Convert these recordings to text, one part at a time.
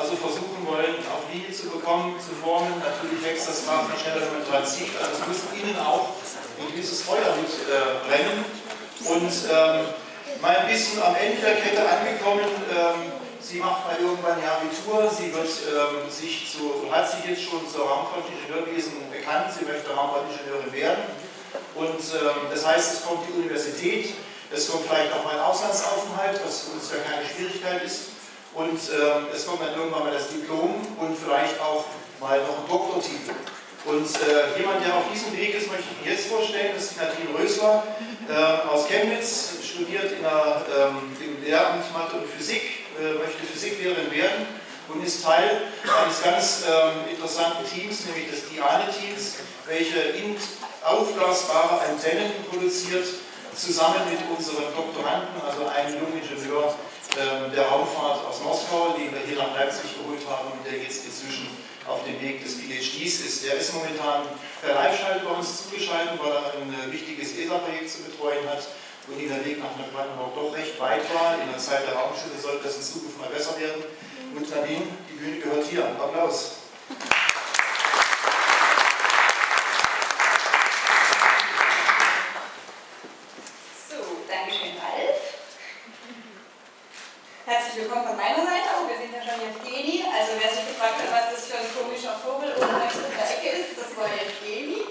also versuchen wollen, auf Linie zu bekommen, zu formen. Natürlich wächst das Gras schneller, wenn man dran zieht. Also es muss innen auch ein gewisses Feuer mit äh, brennen. Und ähm, mal ein bisschen am Ende der Kette angekommen. Ähm, sie macht mal irgendwann ihr Abitur. Sie wird ähm, sich zu, hat sich jetzt schon zur Raumfahrtingenieurwesen bekannt. Sie möchte Raumfahrtingenieurin werden. Und ähm, das heißt, es kommt die Universität, es kommt vielleicht auch mal ein Auslandsaufenthalt, was uns ja keine Schwierigkeit ist. Und ähm, es kommt dann irgendwann mal das Diplom und vielleicht auch mal noch ein Doktortitel. Und äh, jemand, der auf diesem Weg ist, möchte ich Ihnen jetzt vorstellen, das ist Nadine Rösler äh, aus Chemnitz, studiert in der, ähm, im Lehramt Mathe und Physik, äh, möchte Physiklehrerin werden und ist Teil eines ganz ähm, interessanten Teams, nämlich des Diane-Teams, welche in aufblasbare Antennen produziert, zusammen mit unserem Doktoranden, also einem jungen Ingenieur der Raumfahrt aus Moskau, den wir hier nach Leipzig geholt haben und der jetzt inzwischen auf dem Weg des PhDs ist. Der ist momentan per Live-Schalt bei uns zugeschaltet, weil er ein äh, wichtiges ESA-Projekt zu betreuen hat und der Weg nach Brandenburg doch recht weit war. In der Zeit der Raumschiffe sollte das in Zukunft mal besser werden. Und Nadine, die Bühne gehört hier. Applaus. Herzlich willkommen von meiner Seite auch. Wir sind ja schon Evgeni. Also wer sich gefragt hat, was das für ein komischer Vogel oben rechts in der Ecke ist, das war Evgeni.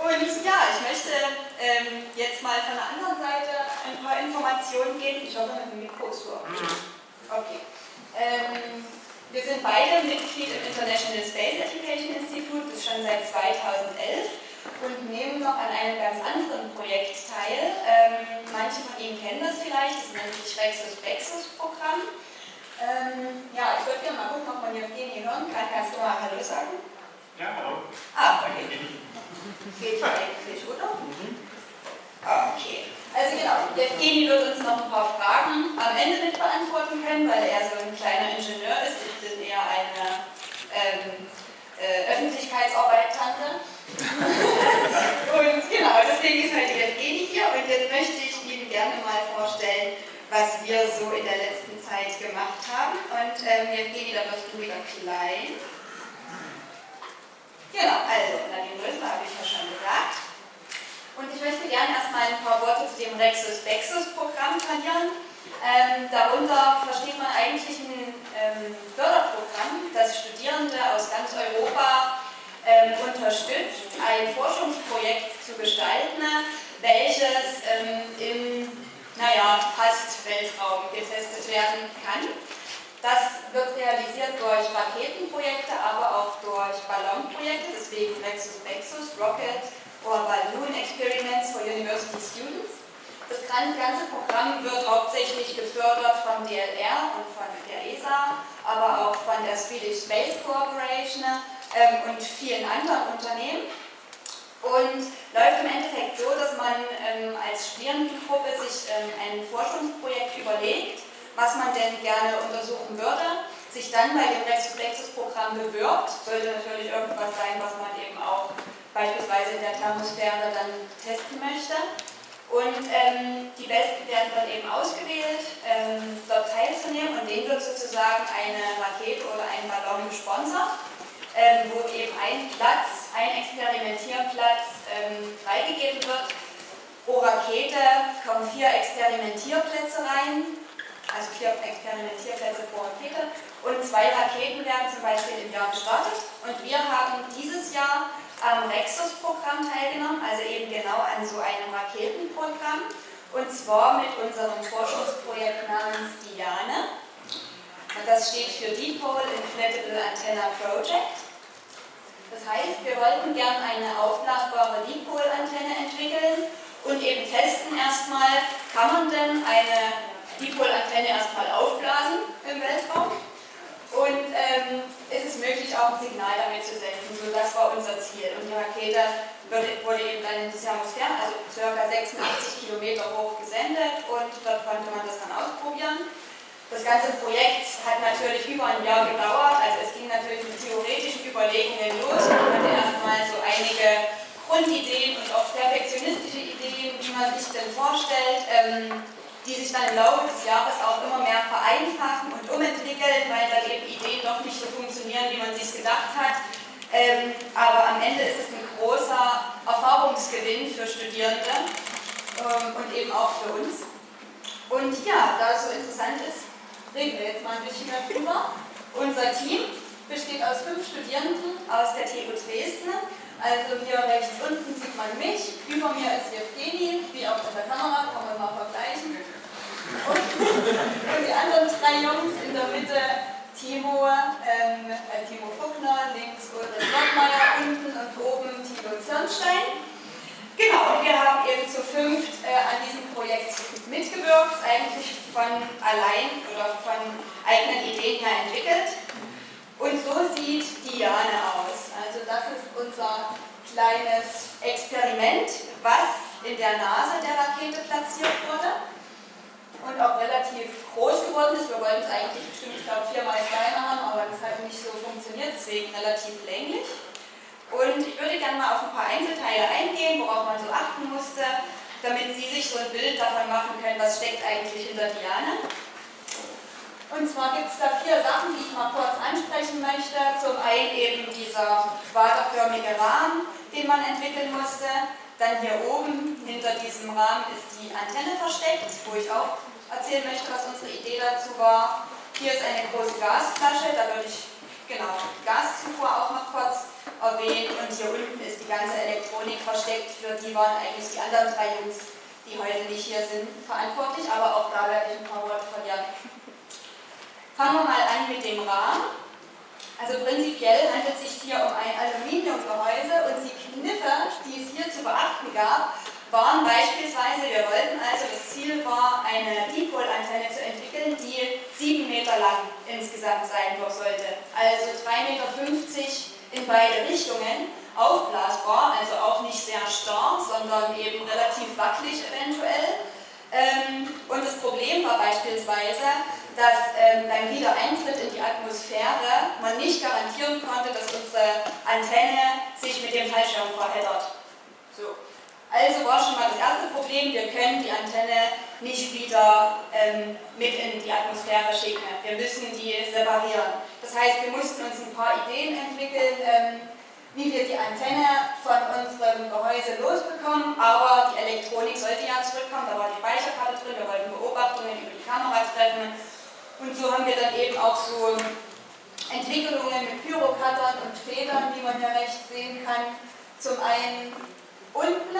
Und ja, ich möchte ähm, jetzt mal von der anderen Seite ein paar Informationen geben. Ich hoffe, mit dem Mikro ist so. Okay. Ähm, wir sind beide Mitglied im International Space Education Institute, das schon seit 2011 und nehmen noch an einem ganz anderen Projekt teil. Ähm, manche von Ihnen kennen das vielleicht, das nennt sich Rexus Plexus Programm. Ähm, ja, ich würde gerne mal gucken, ob man Evgeni hören kann. Kannst du mal Hallo sagen? Ja, hallo. Ah, okay. Geht ja eigentlich, oder? Mhm. Okay. Also genau, Evgeni wird uns noch ein paar Fragen am Ende mit beantworten können, weil er so ein kleiner Ingenieur ist. Ich bin eher eine ähm, äh, Öffentlichkeitsarbeit-Tante. und genau, deswegen ist halt die Evgeni hier und jetzt möchte ich Ihnen gerne mal vorstellen, was wir so in der letzten Zeit gemacht haben. Und ähm, Evgeni, da wirst du wieder klein. Genau, also Nadine Rösler habe ich ja schon gesagt. Und ich möchte gerne erstmal ein paar Worte zu dem Rexus Bexus Programm verlieren. Ähm, darunter versteht man eigentlich ein ähm, Förderprogramm, das Studierende aus ganz Europa ähm, unterstützt, ein Forschungsprojekt zu gestalten, welches ähm, im naja, fast Weltraum getestet werden kann. Das wird realisiert durch Raketenprojekte, aber auch durch Ballonprojekte, deswegen Nexus Nexus, Rocket or Balloon Experiments for University Students. Das ganze Programm wird hauptsächlich gefördert vom DLR und von der ESA, aber auch von der Swedish Space Corporation ähm, und vielen anderen Unternehmen. Und läuft im Endeffekt so, dass man ähm, als Studierendengruppe sich ähm, ein Forschungsprojekt überlegt, was man denn gerne untersuchen würde, sich dann bei dem Lexus-Programm bewirbt. Sollte natürlich irgendwas sein, was man eben auch beispielsweise in der Thermosphäre dann testen möchte. Und ähm, die Besten werden dann eben ausgewählt, ähm, dort teilzunehmen und denen wird sozusagen eine Rakete oder ein Ballon gesponsert ähm, wo eben ein Platz, ein Experimentierplatz ähm, freigegeben wird. Pro Rakete kommen vier Experimentierplätze rein, also vier Experimentierplätze pro Rakete. Und zwei Raketen werden zum Beispiel im Jahr gestartet. Und wir haben dieses Jahr am Rexus-Programm teilgenommen, also eben genau an so einem Raketenprogramm. Und zwar mit unserem Forschungsprojekt namens Diane. Und das steht für Dipole Inflatable Antenna Project. Das heißt, wir wollten gern eine aufblasbare Dipolantenne entwickeln und eben testen erstmal, kann man denn eine Dipolantenne erstmal aufblasen im Weltraum und ähm, ist es möglich, auch ein Signal damit zu senden. So, das war unser Ziel. Und die Rakete wurde, eben dann in die Atmosphäre, also ca. 86 Kilometer hoch gesendet und dort konnte man das dann ausprobieren. Das ganze Projekt hat natürlich über ein Jahr gedauert, also es ging natürlich mit theoretischen Überlegungen los. Man hatte erstmal so einige Grundideen und auch perfektionistische Ideen, wie man sich denn vorstellt, ähm, die sich dann im Laufe des Jahres auch immer mehr vereinfachen und umentwickeln funktionieren, wie man sich gedacht hat. Ähm, aber am Ende ist es ein großer Erfahrungsgewinn für Studierende ähm, und eben auch für uns. Und ja, da es so interessant ist, reden wir jetzt mal ein bisschen darüber. Unser Team besteht aus fünf Studierenden aus der TU Dresden. Also hier rechts unten sieht man mich, über mir ist Evgeni, wie auch in der Kamera, kann man mal vergleichen. Und, und die anderen drei Jungs in der Mitte, Timo, ähm, äh, Timo Fuckner, links Ulrich Lottmeier, unten und oben Tilo Zirnstein. Genau, und wir haben eben zu fünft äh, an diesem Projekt mitgewirkt, eigentlich von allein oder von eigenen Ideen her entwickelt. Und so sieht Diane aus. Also das ist unser kleines Experiment, was in der Nase der Rakete platziert wurde und auch relativ groß geworden ist. Wir wollten es eigentlich bestimmt, ich glaube, viermal kleiner haben, aber das hat nicht so funktioniert, deswegen relativ länglich. Und ich würde gerne mal auf ein paar Einzelteile eingehen, worauf man so achten musste, damit Sie sich so ein Bild davon machen können, was steckt eigentlich hinter Diane. Und zwar gibt es da vier Sachen, die ich mal kurz ansprechen möchte. Zum einen eben dieser quaderförmige Rahmen, den man entwickeln musste. Dann hier oben hinter diesem Rahmen ist die Antenne versteckt, wo ich auch erzählen möchte, was unsere Idee dazu war. Hier ist eine große Gasflasche, da würde ich genau die Gaszufuhr auch noch kurz erwähnt und hier unten ist die ganze Elektronik versteckt, für die waren eigentlich die anderen drei Jungs, die heute nicht hier sind, verantwortlich, aber auch da werde ich ein paar Worte verlieren. Fangen wir mal an mit dem Rahmen. Also prinzipiell handelt es sich hier um ein Aluminiumgehäuse und die Kniffe, die es hier zu beachten gab, waren beispielsweise, wir wollten also, das Ziel war, eine Dipolantenne zu entwickeln, die 7 Meter lang insgesamt sein sollte. Also 3,50 Meter in beide Richtungen, aufblasbar, also auch nicht sehr starr, sondern eben relativ wackelig eventuell. Ähm, und das Problem war beispielsweise, dass ähm, beim Wiedereintritt in die Atmosphäre man nicht garantieren konnte, dass unsere Antenne sich mit dem Fallschirm verheddert. So. Also war schon mal das erste Problem, wir können die Antenne nicht wieder ähm, mit in die Atmosphäre schicken. Wir müssen die separieren. Das heißt, wir mussten uns ein paar Ideen entwickeln, ähm, wie wir die Antenne von unserem Gehäuse losbekommen, aber die Elektronik sollte ja zurückkommen, da war die Speicherkarte drin, wir wollten Beobachtungen über die Kamera treffen und so haben wir dann eben auch so Entwicklungen mit Pyrocuttern und Federn, wie man hier rechts sehen kann, zum einen unten.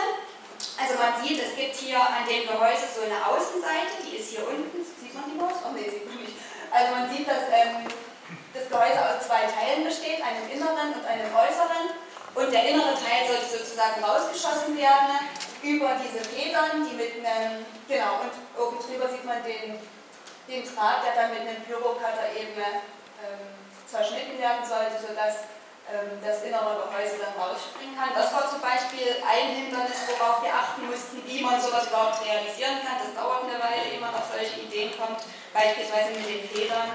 Also man sieht, es gibt hier an dem Gehäuse so eine Außenseite, die ist hier unten. Sieht man die Maus? Oh ne, sieht man nicht. Also man sieht, dass ähm, das Gehäuse aus zwei Teilen besteht, einem inneren und einem äußeren. Und der innere Teil sollte sozusagen rausgeschossen werden über diese Federn, die mit einem, genau, und oben drüber sieht man den, den Draht, der dann mit einem Pyrocutter eben ähm, zerschnitten werden sollte, sodass ähm, das innere Gehäuse dann rausspringen kann. Das war zum Beispiel ein Hindernis, worauf wir achten mussten, wie man sowas überhaupt realisieren kann. Das dauert eine Weile, ehe man auf solche Ideen kommt, beispielsweise mit den Federn.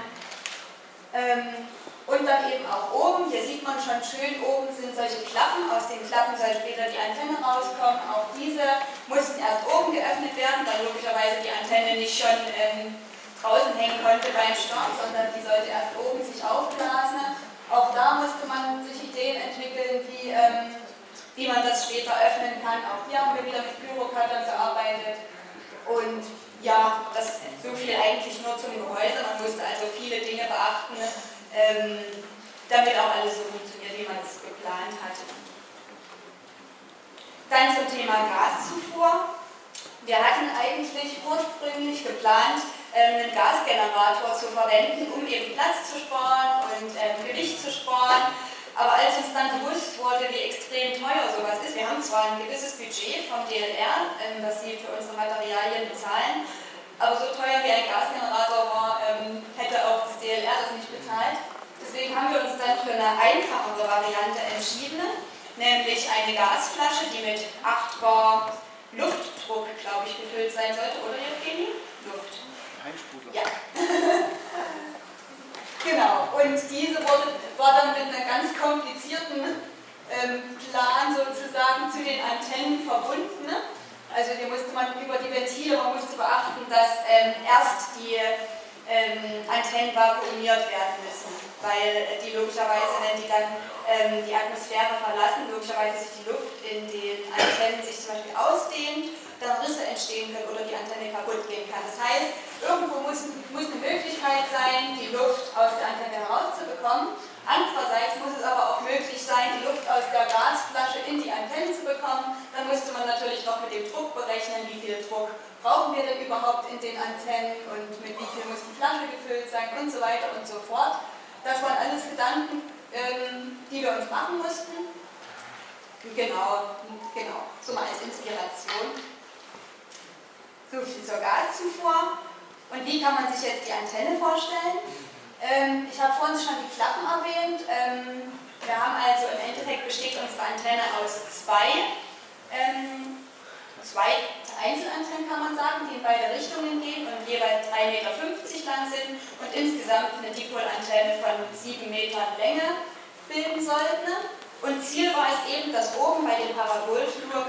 Ähm, und dann eben auch oben, hier sieht man schon schön, oben sind solche Klappen, aus den Klappen soll später die Antenne rauskommen. Auch diese mussten erst oben geöffnet werden, weil logischerweise die Antenne nicht schon ähm, draußen hängen konnte beim Start, sondern die sollte erst oben sich aufblasen. Auch da musste man sich Ideen entwickeln, wie, ähm, wie man das später öffnen kann. Auch hier haben wir wieder mit Pyrocuttern gearbeitet. Und ja, das so viel eigentlich nur zum Gehäuse. Man musste also viele Dinge beachten, ähm, damit auch alles so funktioniert, wie man es geplant hatte. Dann zum Thema Gaszufuhr. Wir hatten eigentlich ursprünglich geplant, einen Gasgenerator zu verwenden, um eben Platz zu sparen und ähm, Gewicht zu sparen. Aber als uns dann bewusst wurde, wie extrem teuer sowas ist, wir haben zwar ein gewisses Budget vom DLR, ähm, das sie für unsere Materialien bezahlen, aber so teuer wie ein Gasgenerator war, ähm, hätte auch das DLR das nicht bezahlt. Deswegen haben wir uns dann für eine einfachere Variante entschieden, nämlich eine Gasflasche, die mit 8 Bar Luftdruck, glaube ich, gefüllt sein sollte, oder Evgeny? Luft. Einsprudler. Ja. genau, und diese wurde, war dann mit einem ganz komplizierten ähm, Plan sozusagen zu den Antennen verbunden. Also hier musste man über die Ventile, man musste beachten, dass ähm, erst die ähm, Antennen vakuumiert werden müssen. weil die logischerweise, wenn die dann ähm, die Atmosphäre verlassen, logischerweise sich die Luft in den Antennen sich zum Beispiel ausdehnt, dann Risse entstehen können oder die Antenne kaputt gehen kann. Das heißt, irgendwo muss, muss eine Möglichkeit sein, die Luft aus der Antenne herauszubekommen. Andererseits muss es aber auch möglich sein, die Luft aus der Gasflasche in die Antenne zu bekommen. Dann müsste man natürlich noch mit dem Druck berechnen, wie viel Druck brauchen wir denn überhaupt in den Antennen und mit wie viel muss die Flasche gefüllt sein und so weiter und so fort. Das waren alles Gedanken, ähm, die wir uns machen mussten. Genau, genau, so mal als Inspiration. Viel zur Gaszufuhr. Und wie kann man sich jetzt die Antenne vorstellen? Ähm, ich habe vorhin schon die Klappen erwähnt. Ähm, wir haben also im Endeffekt besteht unsere Antenne aus zwei, ähm, zwei Einzelantennen, kann man sagen, die in beide Richtungen gehen und jeweils 3,50 Meter lang sind und insgesamt eine Dipolantenne von 7 Metern Länge bilden sollten. Und Ziel war es eben, dass oben bei dem Parabolflug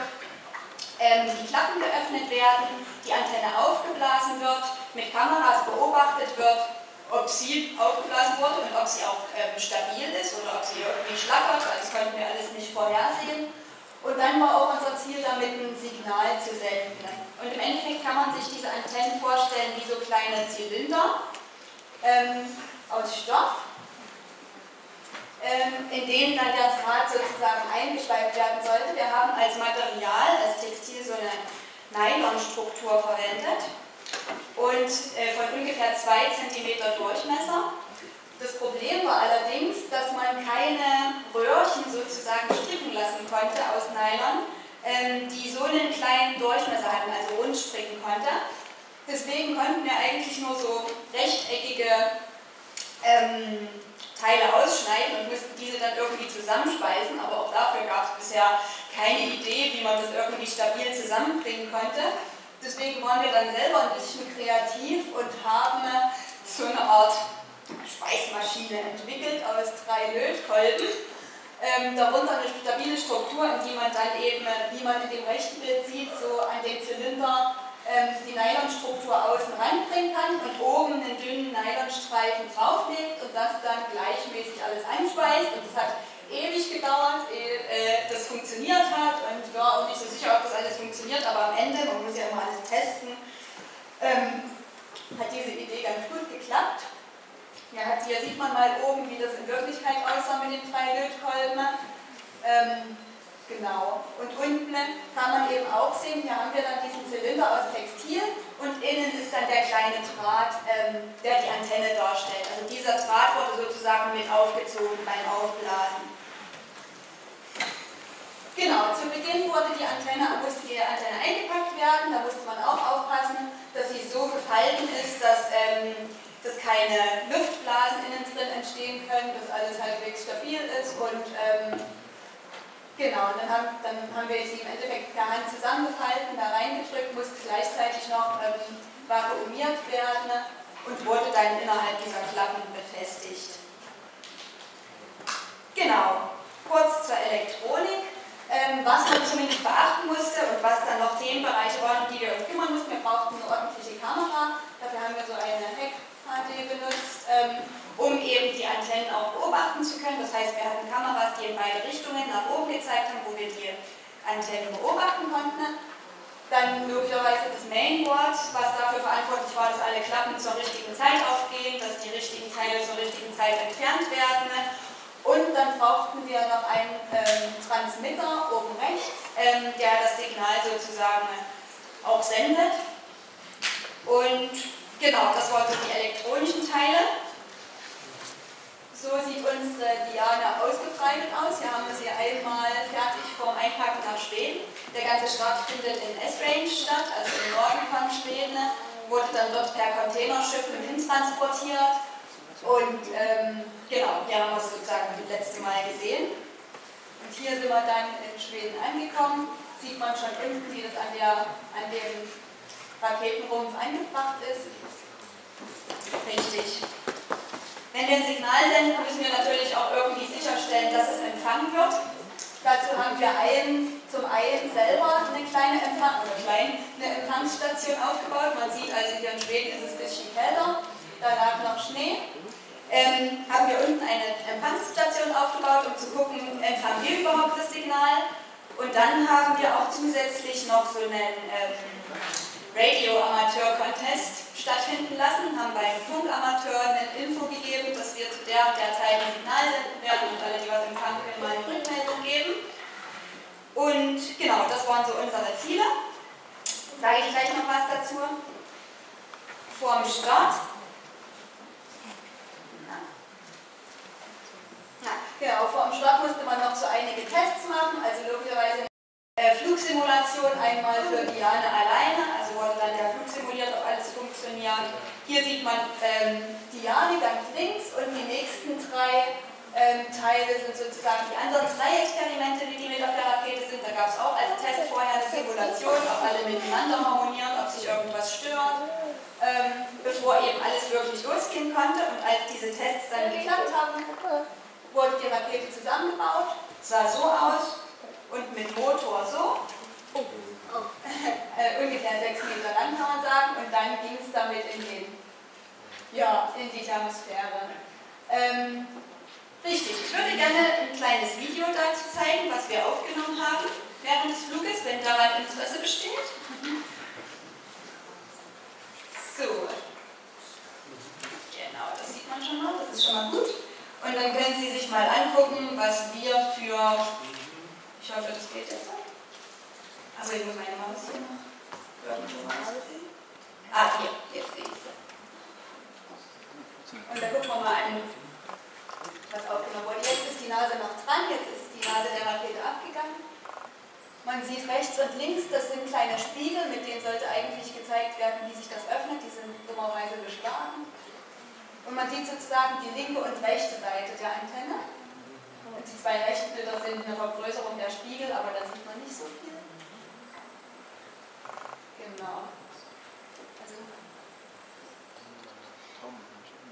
die Klappen geöffnet werden, die Antenne aufgeblasen wird, mit Kameras beobachtet wird ob sie aufgeblasen wurde und ob sie auch ähm, stabil ist oder ob sie irgendwie schlackert, also das konnten wir alles nicht vorhersehen. Und dann war auch unser Ziel, damit ein Signal zu senden. Und im Endeffekt kann man sich diese Antennen vorstellen wie so kleine Zylinder ähm, aus Stoff, ähm, in denen dann der Draht sozusagen eingeschleift werden sollte. Wir haben als Material, als Textil so eine Nylonstruktur verwendet und äh, von ungefähr 2 cm Durchmesser. Das Problem war allerdings, dass man keine Röhrchen sozusagen stricken lassen konnte aus Nylon, ähm, die so einen kleinen Durchmesser hatten, also rund stricken konnte. Deswegen konnten wir eigentlich nur so rechteckige ähm, Teile ausschneiden und mussten diese dann irgendwie zusammenspeisen, aber auch dafür gab es bisher keine Idee, wie man das irgendwie stabil zusammenbringen konnte. Deswegen waren wir dann selber ein bisschen kreativ und haben so eine Art Schweißmaschine entwickelt aus drei Lötkolben. Ähm, darunter eine stabile Struktur, in die man dann eben, wie man in dem rechten Bild sieht, so an dem Zylinder die Nylonstruktur außen ranbringen kann und oben einen dünnen Nylonstreifen drauflegt und das dann gleichmäßig alles einspeist. Und das hat ewig gedauert, ehe äh, das funktioniert hat und ich war auch nicht so sicher, ob das alles funktioniert, aber am Ende, man muss ja immer alles testen, ähm, hat diese Idee ganz gut geklappt. Ja, hier sieht man mal oben, wie das in Wirklichkeit aussah mit den drei Lötkolben. Ähm, genau. Und unten kann man eben auch sehen, hier haben wir dann diesen Zylinder aus Textil und innen ist dann der kleine Draht, ähm, der die Antenne darstellt. Also dieser Draht wurde sozusagen mit aufgezogen beim Aufblasen. Genau, zu Beginn wurde die Antenne, musste die Antenne eingepackt werden, da musste man auch aufpassen, dass sie so gefalten ist, dass, ähm, dass keine Luftblasen innen drin entstehen können, dass alles halbwegs stabil ist und ähm, genau, dann haben, dann haben wir sie im Endeffekt per Hand zusammengefalten, da reingedrückt, musste gleichzeitig noch ähm, vakuumiert werden und wurde dann innerhalb dieser Klappen befestigt. Genau, kurz zur Elektronik ähm, was man zumindest beachten musste und was dann noch Themenbereiche waren, die wir uns kümmern mussten. Wir brauchten eine ordentliche Kamera, dafür haben wir so eine Heck-HD benutzt, ähm, um eben die Antennen auch beobachten zu können. Das heißt, wir hatten Kameras, die in beide Richtungen nach oben gezeigt haben, wo wir die Antennen beobachten konnten. Dann möglicherweise das Mainboard, was dafür verantwortlich war, dass alle Klappen zur richtigen Zeit aufgehen, dass die richtigen Teile zur richtigen Zeit entfernt werden und dann brauchten wir noch einen ähm, Transmitter oben rechts, ähm, der das Signal sozusagen auch sendet. Und genau, das waren so die elektronischen Teile. So sieht unsere Diana ausgebreitet aus. Hier haben wir sie einmal fertig vom Einpacken nach Schweden. Der ganze Start findet in S-Range statt, also im Norden von Schweden. Wurde dann dort per Containerschiff hin transportiert und ähm, genau, hier haben wir es sozusagen das letzte Mal gesehen. Und hier sind wir dann in Schweden angekommen. Sieht man schon unten, wie das an, der, an dem Raketenrumpf eingebracht ist. Richtig. Wenn wir ein Signal senden, müssen wir natürlich auch irgendwie sicherstellen, dass es empfangen wird. Dazu haben wir ein, zum einen selber eine kleine Empfang, eine Empfangsstation aufgebaut. Man sieht also hier in Schweden ist es ein bisschen kälter, da lag noch Schnee. ähm, haben wir unten eine Empfangsstation aufgebaut, um zu gucken, empfangen wir überhaupt das Signal. Und dann haben wir auch zusätzlich noch so einen ähm, Radio-Amateur-Contest stattfinden lassen, haben beim Funkamateur eine Info gegeben, dass wir zu der und der Zeit ein Signal senden werden und alle, die was empfangen können, mal eine Rückmeldung geben. Und genau, das waren so unsere Ziele. Sage ich gleich noch was dazu. Vor dem Start Genau, vor dem Start musste man noch so einige Tests machen, also logischerweise äh, Flugsimulation einmal für Diane alleine, also wurde dann der Flug simuliert, ob alles funktioniert. Hier sieht man ähm, Diane ganz links und die nächsten drei ähm, Teile sind sozusagen die anderen drei Experimente, die, die mit auf der Rakete sind. Da gab es auch als Test vorher eine Simulation, ob alle miteinander harmonieren, ob sich irgendwas stört, ähm, bevor eben alles wirklich losgehen konnte. Und als diese Tests dann geklappt haben, wurde die Rakete zusammengebaut, sah so aus und mit Motor so. äh, ungefähr sechs Meter lang kann man sagen und dann ging es damit in, den, ja, in die Atmosphäre. Ähm, richtig, ich würde gerne ein kleines Video dazu zeigen, was wir aufgenommen haben während des Fluges, wenn daran Interesse besteht. So. Genau, das sieht man schon mal, das ist schon mal gut. Und dann können Sie sich mal angucken, was wir für, ich hoffe, das geht jetzt. Also ich muss meine Maus hier noch Ah, hier, jetzt sehe ich sie. Und da gucken wir mal an, was aufgenommen wurde. Jetzt ist die Nase noch dran, jetzt ist die Nase der Rakete abgegangen. Man sieht rechts und links, das sind kleine Spiegel, mit denen sollte eigentlich gezeigt werden, wie sich das öffnet. Die sind dummerweise geschlagen. Und man sieht sozusagen die linke und rechte Seite der Antenne. Und die zwei rechten Bilder sind eine Vergrößerung der Spiegel, aber da sieht man nicht so viel. Genau. Also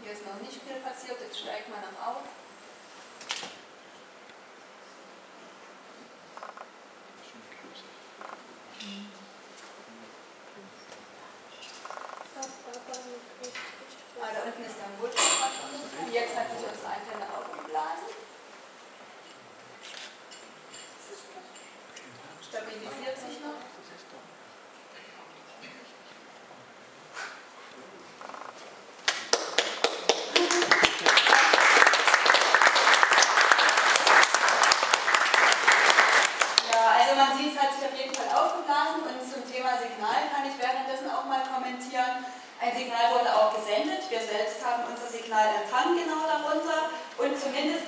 hier ist noch nicht viel passiert, jetzt steigt man noch auf.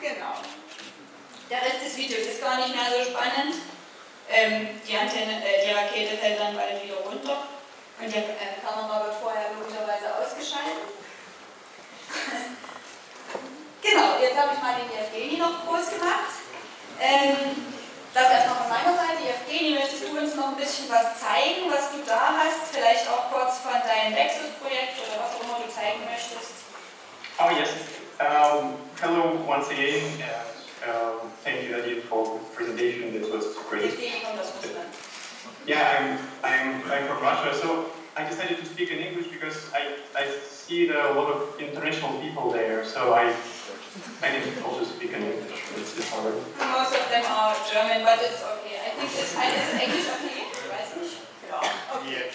Genau. Der Rest des Videos ist gar nicht mehr so spannend. Ähm, die, Antenne, äh, die Rakete fällt dann bald wieder runter und die äh, Kamera wird vorher logischerweise ausgeschaltet. genau, jetzt habe ich mal den Evgeni noch groß gemacht. Ähm, Das erstmal von meiner Seite. Evgeni, möchtest du uns noch ein bisschen was zeigen, was du da hast? Vielleicht auch kurz von deinem Nexus-Projekt oder was auch immer du zeigen möchtest. Oh yes. Um, hello once again. Um, thank you again for the presentation. That was great. Yeah, I'm, I'm, I'm from Russia. So I decided to speak in English because I, I see a lot of international people there. So I Many people just speak in English. It's, it's hard. Most of them are German, but it's okay. I think it's, English okay? Okay.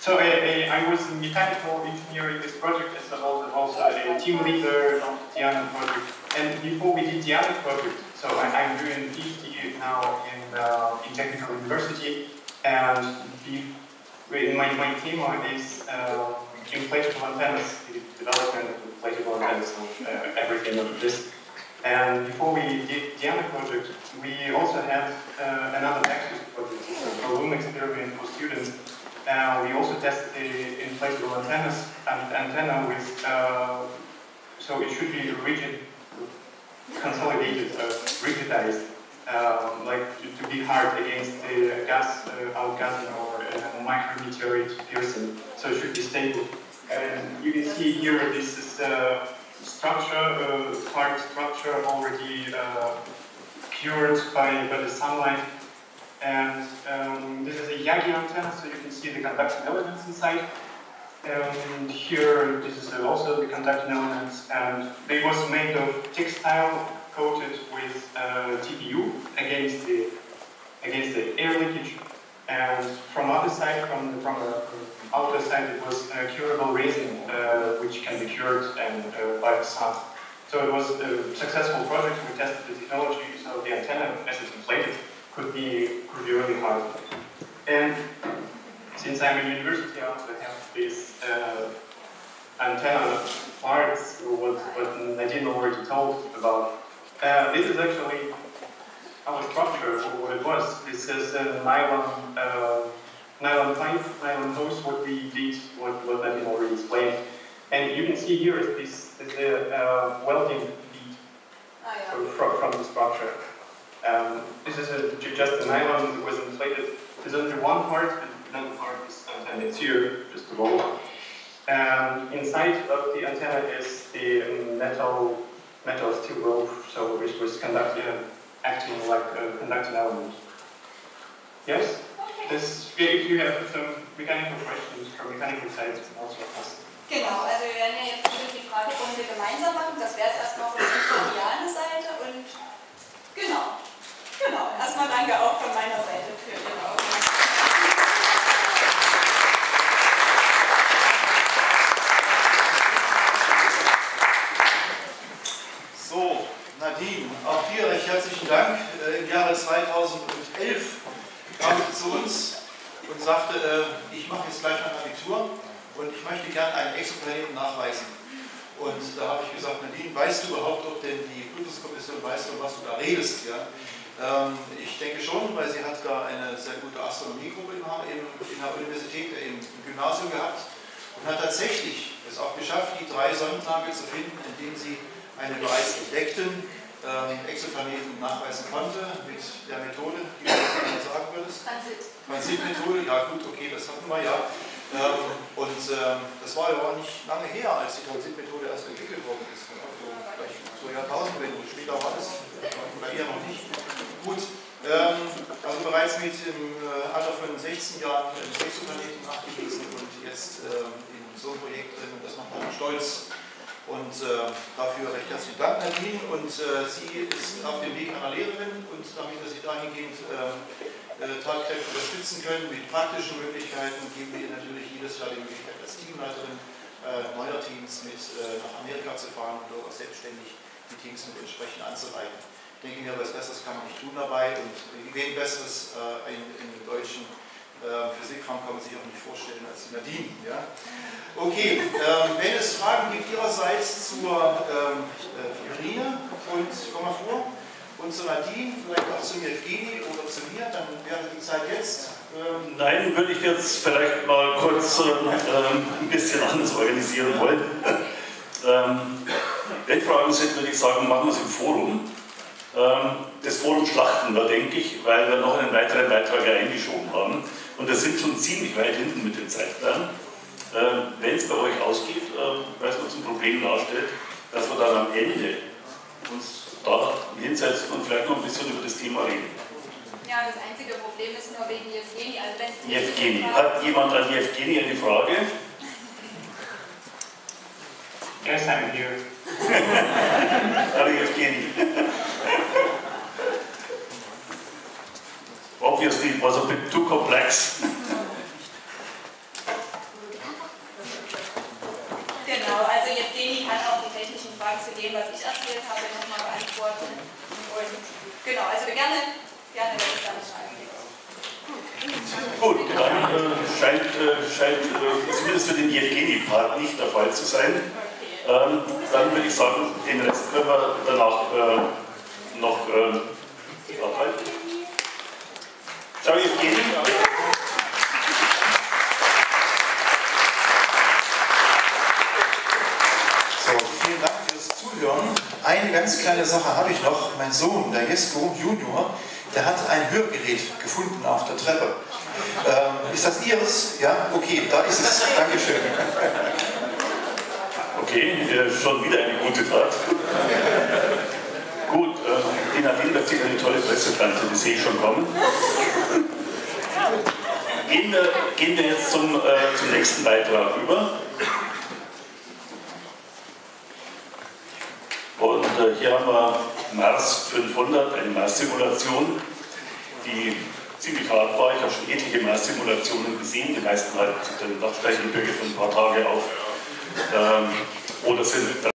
So uh, uh, I was in mechanical engineering this project as well as also a team leader of the Tiana project. And before we did the other project, so I, am doing PhD now in, uh, in technical university. And in my, my team on this place for antennas development of inflatable antennas, uh, everything of this. And before we did the other project, we also had uh, another Nexus project, a room experiment for students. Uh, we also tested the inflatable antennas and antenna with, uh, so it should be rigid, consolidated, uh, rigidized, um, like to, to, be hard against the gas uh, outgassing or uh, micrometeorite piercing. So it should be stable. And you can see here, this is the structure, uh, hard structure already uh, cured by, by the sunlight. And um, this is a Yagi antenna, so you can see the conducting elements inside. And here, this is also the conducting elements, and they was made of textile coated with uh, TPU against the against the air leakage. And from other side, from the, from the outer side, it was uh, curable resin, uh, which can be cured and uh, by the sun. So it was a successful project. We tested the technology, so the antenna, as it's inflated, could be could be really hard. And since I'm in university, I also have this uh, antenna parts, what, what Nadine already told about. Uh, this is actually our structure, what it was. This is a nylon uh, nylon pipe, nylon hose, what we did, what, what Nadine already explained. And you can see here is this is the uh, welding bead oh, yeah. from, from the structure. Um, this is a, just a nylon that was inflated. There's only one part, and another part is and it's here, just below. And inside of the antenna is the metal metal steel rope, so which was conducting, acting like a conducting element. Yes? Das, if you have some mechanical questions from mechanical side, also ask. Genau, also wir werden ja jetzt die Fragerunde gemeinsam machen. Das wäre es erstmal von der Seite und genau, genau. Erstmal danke auch von meiner Seite für Ihre Aufmerksamkeit. So, Nadine, auch dir recht herzlichen Dank. Äh, Im Jahre 2011 kam zu uns und sagte, äh, ich mache jetzt gleich mein Abitur und ich möchte gerne einen Exoplaneten nachweisen. Und da habe ich gesagt, Nadine, weißt du überhaupt, ob denn die Prüfungskommission weiß, um was du da redest? Ja? Ähm, ich denke schon, weil sie hat da eine sehr gute Astronomiegruppe in, in der Universität, im Gymnasium gehabt und hat tatsächlich es auch geschafft, die drei Sonnentage zu finden, indem sie einen bereits entdeckten ähm, Exoplaneten nachweisen konnte mit der Methode, die du jetzt sagen würdest. Transit. Transitmethode, ja gut, okay, das hatten wir ja. Ähm, und ähm, das war ja auch nicht lange her, als die Transitmethode erst entwickelt worden ist. Also vielleicht zur Jahrtausendwende, später war das, oder eher noch nicht. Gut, ähm, also bereits mit im äh, Alter von 16 Jahren im Exoplaneten nachgewiesen und jetzt ähm, in so einem Projekt drin und das macht mich stolz. Und äh, dafür recht herzlichen Dank, Nadine. Und äh, sie ist auf dem Weg einer Lehrerin und damit wir sie dahingehend äh, äh, tatkräftig unterstützen können mit praktischen Möglichkeiten, geben wir ihr natürlich jedes Jahr die Möglichkeit als Teamleiterin äh, neuer Teams mit äh, nach Amerika zu fahren und dort auch selbstständig die Teams mit entsprechend anzuleiten. Ich denke mir, was Besseres kann man nicht tun dabei und wen Besseres in, in deutschen Physikfach kann man sich auch nicht vorstellen als Nadine. Ja? Okay, ähm, wenn es Fragen gibt Ihrerseits zur ähm, äh, Irine und komm mal vor, und zu Nadine, vielleicht auch zu Evgeni oder zu mir, dann wäre die Zeit jetzt. Ähm Nein, würde ich jetzt vielleicht mal kurz ähm, ein bisschen anders organisieren wollen. ähm, wenn Fragen sind, würde ich sagen, machen wir es im Forum. Ähm, das Forum schlachten wir, denke ich, weil wir noch einen weiteren Beitrag eingeschoben haben. Und das sind schon ziemlich weit hinten mit dem Zeitplan. Ähm, wenn es bei euch ausgeht, äh, weil es uns ein Problem darstellt, dass wir dann am Ende uns da hinsetzen und vielleicht noch ein bisschen über das Thema reden. Ja, das einzige Problem ist nur wegen Jevgeni. Also Jevgeni. Hat jemand an Jevgeni eine Frage? Yes, I'm here. Hallo Jevgeni. Obviously, it was a bit too complex. Genau, also Evgeni kann auch die technischen Fragen zu dem, was ich erzählt habe, nochmal beantworten. Und genau, also gerne, gerne werde ich da noch eingehen. Gut, dann äh, scheint, äh, scheint äh, zumindest für den Jevgeni-Part nicht der Fall zu sein. Ähm, dann würde ich sagen, den Rest können wir danach äh, noch äh, abhalten. Ciao, Jevgeni. So, vielen Dank fürs Zuhören. Eine ganz kleine Sache habe ich noch. Mein Sohn, der Jesko Junior, der hat ein Hörgerät gefunden auf der Treppe. Ähm, ist das Ihres? Ja? Okay, da ist es. Dankeschön. Okay, äh, schon wieder eine gute Tat. Äh, die Nadine wird sicher eine tolle Pressetante, die sehe ich schon kommen. Gehen wir, gehen wir jetzt zum, äh, zum nächsten Beitrag über. Und äh, hier haben wir Mars 500, eine Mars-Simulation, die ziemlich hart war. Ich habe schon etliche Mars-Simulationen gesehen, die meisten halt den Dachsteingebirge von ein paar Tage auf ähm, oder sind